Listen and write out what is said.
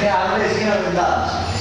내 안을 생각한다.